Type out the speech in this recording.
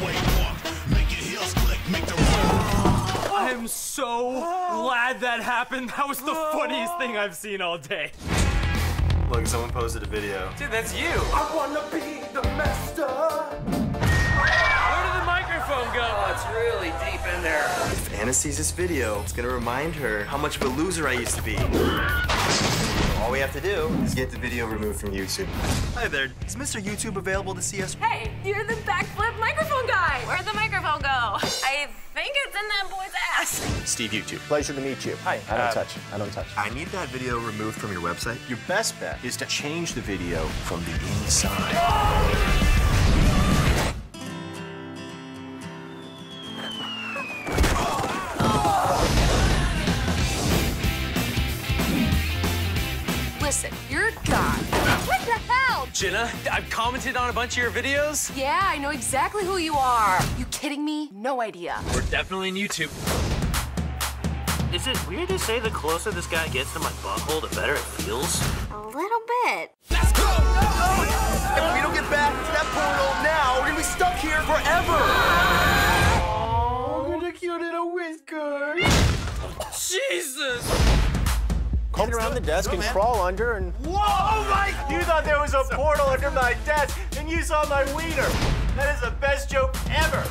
I am so glad that happened. That was the funniest thing I've seen all day. Look, someone posted a video. Dude, that's you. I wanna be the master. Where did the microphone go? Oh, it's really deep in there. If Anna sees this video, it's gonna remind her how much of a loser I used to be. All we have to do is get the video removed from YouTube. Hi there. Is Mr. YouTube available to see us? Hey, you're the backflip microphone think it's in that boy's ass. Steve YouTube. Pleasure to meet you. Hi. I don't Uh, touch. I don't touch. I need that video removed from your website. Your best bet is to change the video from the inside. Listen, you're gone. What the hell? Jenna, I've commented on a bunch of your videos. Yeah, I know exactly who you are. You kidding me? No idea. We're definitely in YouTube. Is it weird to say the closer this guy gets to my butthole, the better it feels? A little bit. Let's go! If we don't get back to that portal now, we're gonna be stuck here forever. Oh, look cute little whisker. Jesus! Come around the desk and crawl under and. Whoa, oh my! You thought there was a portal under my desk, and you saw my wiener. That is the best joke ever.